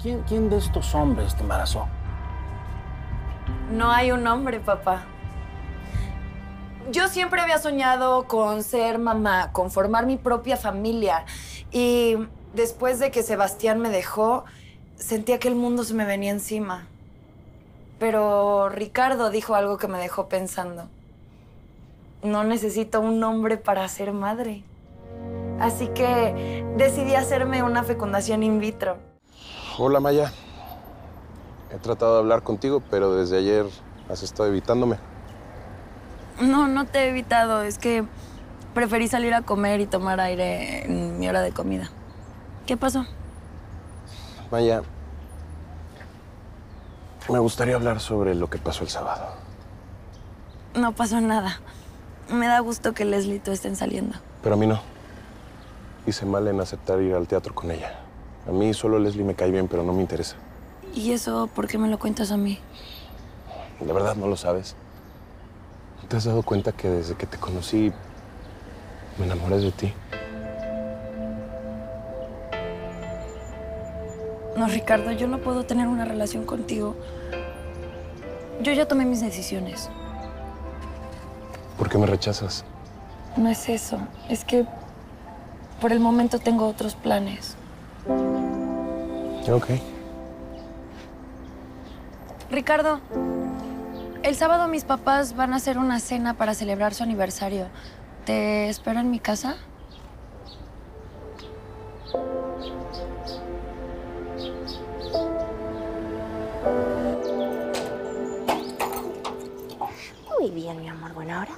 ¿Quién, ¿Quién de estos hombres te embarazó? No hay un hombre, papá. Yo siempre había soñado con ser mamá, con formar mi propia familia. Y después de que Sebastián me dejó, sentía que el mundo se me venía encima. Pero Ricardo dijo algo que me dejó pensando. No necesito un hombre para ser madre. Así que decidí hacerme una fecundación in vitro. Hola Maya. He tratado de hablar contigo, pero desde ayer has estado evitándome. No, no te he evitado. Es que preferí salir a comer y tomar aire en mi hora de comida. ¿Qué pasó? Maya, me gustaría hablar sobre lo que pasó el sábado. No pasó nada. Me da gusto que Leslie y tú estén saliendo. Pero a mí no. Hice mal en aceptar ir al teatro con ella. A mí solo Leslie me cae bien, pero no me interesa. ¿Y eso por qué me lo cuentas a mí? De verdad no lo sabes. ¿No te has dado cuenta que desde que te conocí me enamoré de ti? No, Ricardo, yo no puedo tener una relación contigo. Yo ya tomé mis decisiones. ¿Por qué me rechazas? No es eso. Es que por el momento tengo otros planes. Ok. Ricardo, el sábado mis papás van a hacer una cena para celebrar su aniversario. ¿Te espero en mi casa? Muy bien, mi amor. Bueno, ahora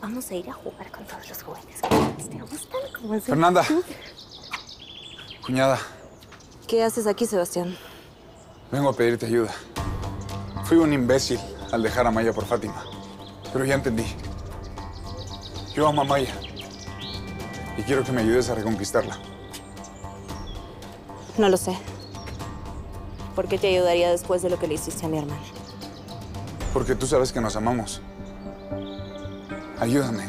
vamos a ir a jugar con todos los juguetes. ¿Te gustan? ¿Cómo es? Fernanda. Cuñada, ¿Qué haces aquí, Sebastián? vengo a pedirte ayuda. Fui un imbécil al dejar a Maya por Fátima. Pero ya entendí. Yo amo a Maya. Y quiero que me ayudes a reconquistarla. No lo sé. ¿Por qué te ayudaría después de lo que le hiciste a mi hermana? Porque tú sabes que nos amamos. Ayúdame.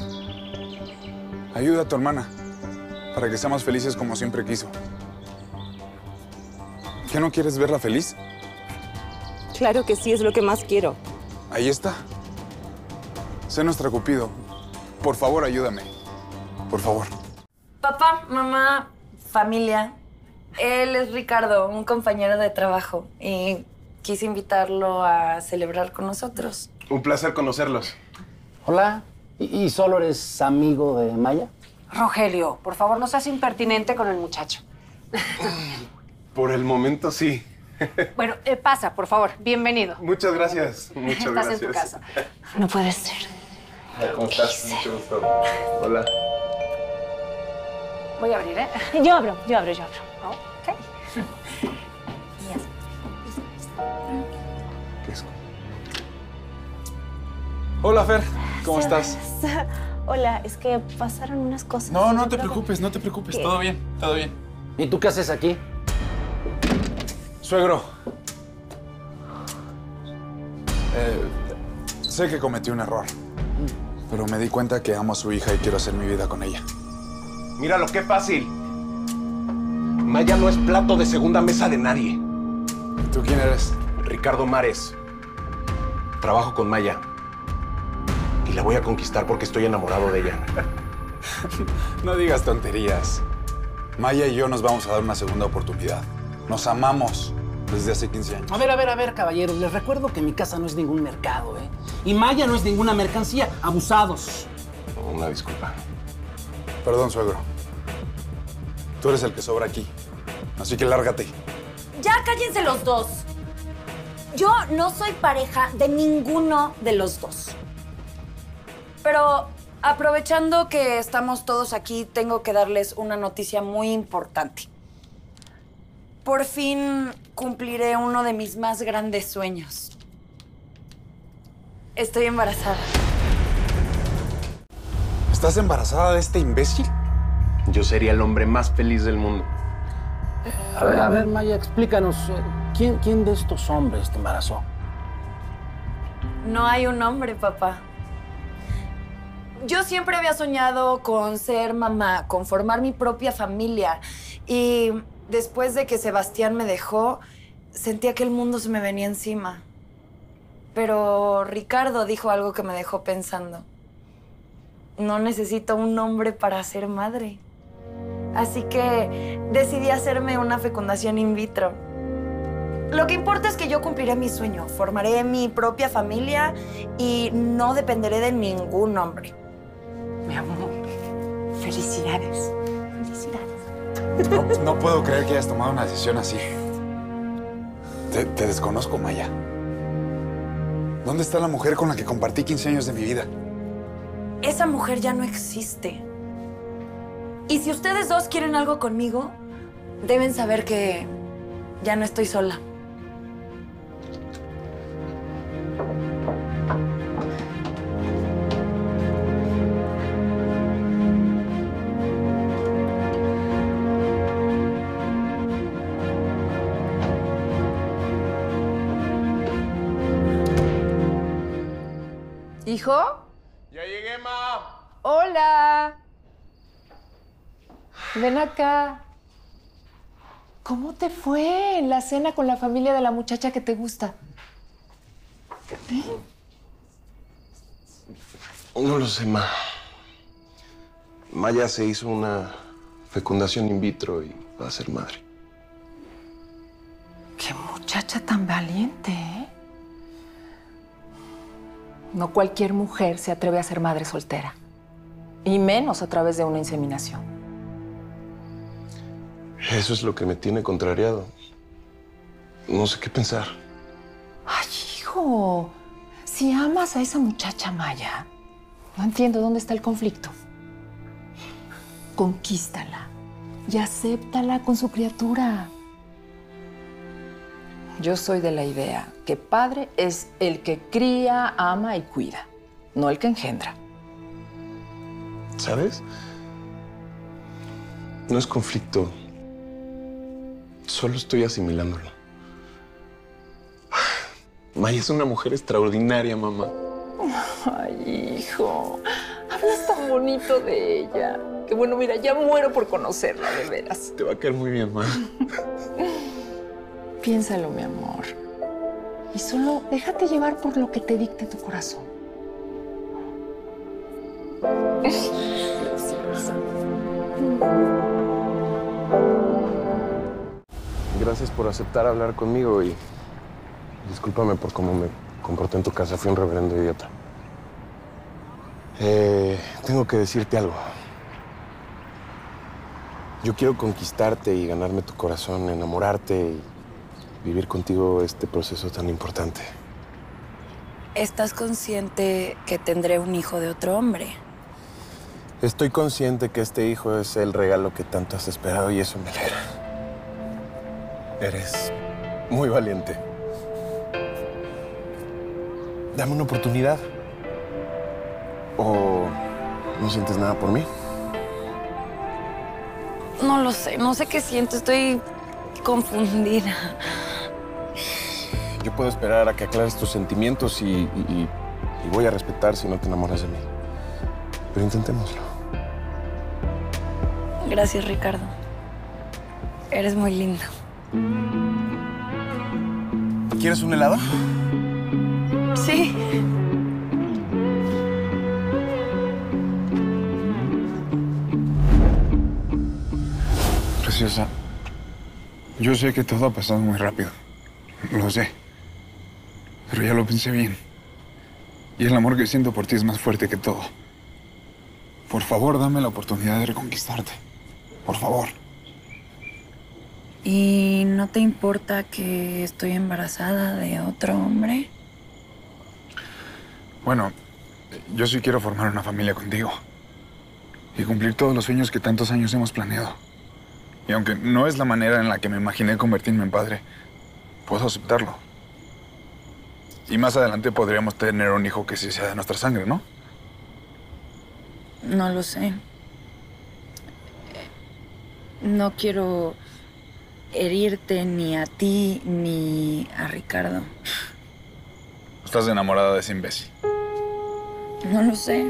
Ayuda a tu hermana. Para que seamos felices como siempre quiso. ¿Qué no quieres verla feliz? Claro que sí, es lo que más quiero. Ahí está. Sé nuestra Cupido. Por favor, ayúdame. Por favor. Papá, mamá, familia. Él es Ricardo, un compañero de trabajo. Y quise invitarlo a celebrar con nosotros. Un placer conocerlos. Hola. ¿Y, y solo eres amigo de Maya? Rogelio, por favor, no seas impertinente con el muchacho. Por el momento sí. Bueno, eh, pasa, por favor. Bienvenido. Muchas gracias. Muchas Estás gracias. en tu casa. No puede ser. ¿Cómo estás? Mucho gusto. Hola. Voy a abrir, ¿eh? Yo abro, yo abro, yo abro. Ok. ¿Qué es? Hola, Fer. ¿Cómo estás? Hola, es que pasaron unas cosas. No, no te creo preocupes, no te preocupes. ¿Qué? Todo bien, todo bien. ¿Y tú qué haces aquí? Suegro. Eh, sé que cometí un error. Pero me di cuenta que amo a su hija y quiero hacer mi vida con ella. Mira lo que fácil. Maya no es plato de segunda mesa de nadie. ¿Tú quién eres? Ricardo Mares. Trabajo con Maya. Y la voy a conquistar porque estoy enamorado de ella. No digas tonterías. Maya y yo nos vamos a dar una segunda oportunidad. Nos amamos desde hace 15 años. A ver, a ver, a ver, caballeros. Les recuerdo que mi casa no es ningún mercado, ¿eh? Y Maya no es ninguna mercancía. Abusados. Una disculpa. Perdón, suegro. Tú eres el que sobra aquí. Así que lárgate. Ya cállense los dos. Yo no soy pareja de ninguno de los dos. Pero aprovechando que estamos todos aquí, tengo que darles una noticia muy importante. Por fin cumpliré uno de mis más grandes sueños. Estoy embarazada. ¿Estás embarazada de este imbécil? Yo sería el hombre más feliz del mundo. A ver, a ver, Maya, explícanos. eh, ¿Quién, ¿Quién de estos hombres te embarazó? No hay un hombre, papá. Yo siempre había soñado con ser mamá, con formar mi propia familia. Y después de que Sebastián me dejó, sentía que el mundo se me venía encima. Pero Ricardo dijo algo que me dejó pensando. No necesito un hombre para ser madre. Así que decidí hacerme una fecundación in vitro. Lo que importa es que yo cumpliré mi sueño, formaré mi propia familia y no dependeré de ningún hombre. Mi amor, felicidades. No puedo creer que hayas tomado una decisión así. Te, te desconozco, Maya. ¿Dónde está la mujer con la que compartí 15 años de mi vida? Esa mujer ya no existe. Y si ustedes dos quieren algo conmigo, deben saber que ya no estoy sola. ¿Hijo? Ya llegué, ma. Hola. Ven acá. ¿Cómo te fue en la cena con la familia de la muchacha que te gusta? No lo sé, ma. Maya se hizo una fecundación in vitro y va a ser madre. Qué muchacha tan valiente, ¿eh? No cualquier mujer se atreve a ser madre soltera. Y menos a través de una inseminación. Eso es lo que me tiene contrariado. No sé qué pensar. Ay, hijo. Si amas a esa muchacha Maya, no entiendo dónde está el conflicto. Conquístala y acéptala con su criatura. Yo soy de la idea que padre es el que cría, ama y cuida, no el que engendra. ¿Sabes? No es conflicto. Solo estoy asimilándolo. Maya es una mujer extraordinaria, mamá. Ay, hijo, hablas tan bonito de ella. Que bueno, mira, ya muero por conocerla, de veras. Te va a caer muy bien, mamá. Piénsalo, mi amor. Y solo déjate llevar por lo que te dicte tu corazón. Gracias por aceptar hablar conmigo y discúlpame por cómo me comporté en tu casa. Fui un reverendo idiota. Eh, tengo que decirte algo. Yo quiero conquistarte y ganarme tu corazón, enamorarte y vivir contigo este proceso tan importante. ¿Estás consciente que tendré un hijo de otro hombre? Estoy consciente que este hijo es el regalo que tanto has esperado y eso me alegra. Eres muy valiente. Dame una oportunidad. ¿O no sientes nada por mí? No lo sé, no sé qué siento, estoy confundida. Yo puedo esperar a que aclares tus sentimientos y, y- y- voy a respetar si no te enamoras de mí. Pero intentémoslo. Gracias, Ricardo. Eres muy lindo. ¿Quieres un helado? Sí. Preciosa, yo sé que todo ha pasado muy rápido. Lo sé. Pero ya lo pensé bien. Y el amor que siento por ti es más fuerte que todo. Por favor, dame la oportunidad de reconquistarte. Por favor. ¿Y no te importa que estoy embarazada de otro hombre? Bueno, yo sí quiero formar una familia contigo. Y cumplir todos los sueños que tantos años hemos planeado. Y aunque no es la manera en la que me imaginé convertirme en padre, puedo aceptarlo. Y más adelante podríamos tener un hijo que sí sea de nuestra sangre, ¿no? No lo sé. No quiero herirte ni a ti ni a Ricardo. Estás enamorada de ese imbécil. No lo sé.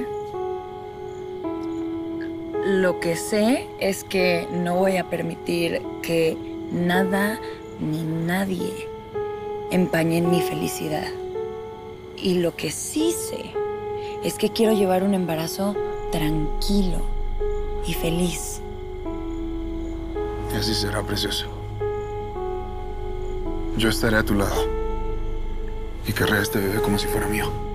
Lo que sé es que no voy a permitir que nada ni nadie empañen mi felicidad. Y lo que sí sé es que quiero llevar un embarazo tranquilo y feliz. Así será, precioso. Yo estaré a tu lado. Y querré a este bebé como si fuera mío.